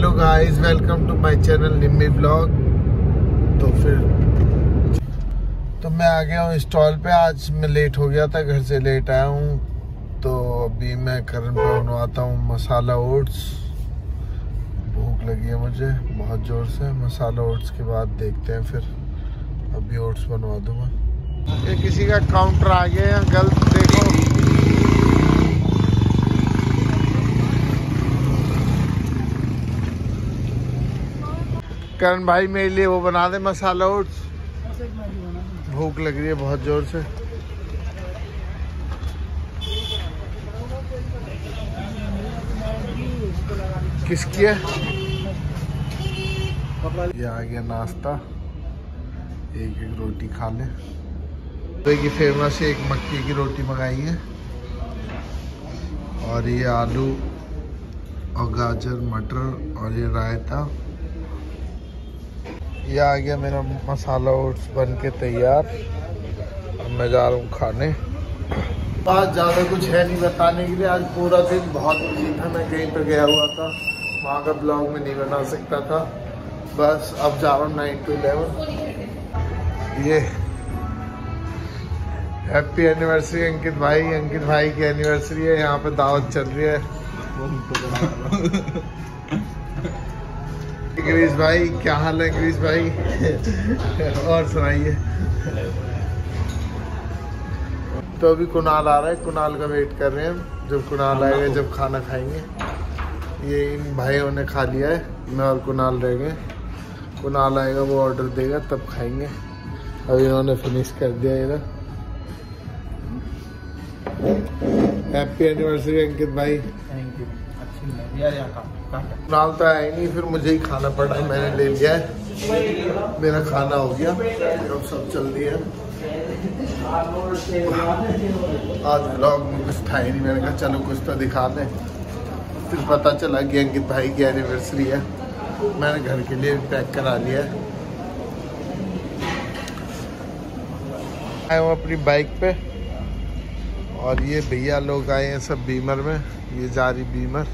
Hello guys welcome to my channel Nimmi blog तो फिर तो मैं आ गया हूँ स्टॉल पे। आज मैं लेट हो गया था, घर से लेट आया हूँ। तो अभी मैं करण पे बनवाता हूँ मसाला ओट्स भूख लगी है मुझे, बहुत ज़ोर से। मसाला ओट्स के बाद देखते हैं फिर। अभी ओट्स बनवा दूँगा। ये किसी का काउंटर आ गया है, गलत देखो करण भाई मेरे लिए वो बना दे मसाला ओट्स। भूख लग रही है बहुत ज़ोर से। किसकी है? ये आ गया नाश्ता। एक एक रोटी खा ले। तो की फ़ेमस एक मक्की की रोटी मंगाई है। और ये आलू और गाजर, मटर और ये रायता। ये आ गया मेरा मसाला ओट्स बन के तैयार। अब मैं जा रहा हूँ खाने। आज ज़्यादा कुछ है नहीं बताने के लिए। आज पूरा दिन बहुत बिज़ी था। मैं कहीं पर गया हुआ था। वहाँ का ब्लॉग में नहीं बना सकता था। बस अब जा रहा हूँ नाइन टू इलेवन। ये हैप्पी एनिवर्सरी अंकित भाई। अंकित भाई की एनिवर्सरी है। यहाँ पे दावत चल रही है। ग्रीस भाई, क्या हाल है गिरीश भाई? और सुनाइए। तो अभी कुणाल आ रहा है, कुणाल का वेट कर रहे हैं। जब कुणाल आएगा, जब खाना खाएँगे। ये इन भाइयों ने खा लिया है, मैं और कुणाल रह गए। कुणाल आएगा, वो ऑर्डर देगा, तब खाएँगे। अभी इन्होंने फिनिश कर दिया इधर हैप्पी एनिवर्सरी अंकित भाई। कुणाल तो आया नहीं, फिर मुझे ही खाना पड़ा, मैंने ले लिया है। मेरा खाना हो गया, अब सब चल दिया आज ब्लॉग में कुछ था ही नहीं, मैंने कहा चलो कुछ तो दिखा दें। फिर पता चला कि अंकित भाई की एनिवर्सरी है। मैंने घर के लिए पैक करा लिया आया हूँ अपनी बाइक पे। और ये भैया लोग आए हैं सब बीमर में, ये जा रही बीमर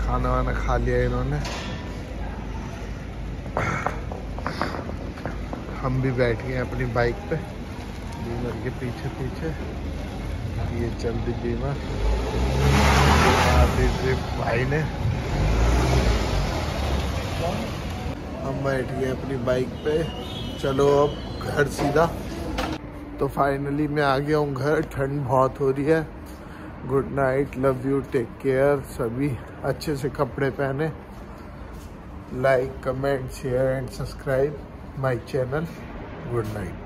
खाना वाना खा लिया इन्होंने। हम भी बैठ गए अपनी बाइक पे। बीमर के पीछे पीछे। ये चल दी बीमर भाई ने। हम बैठ गए अपनी बाइक पे। चलो अब घर सीधा। तो फाइनली मैं आ गया हूँ घर। ठंड बहुत हो रही है। Good night love you take care सभी अच्छे से कपड़े पहने। Like comment share and subscribe my channel good night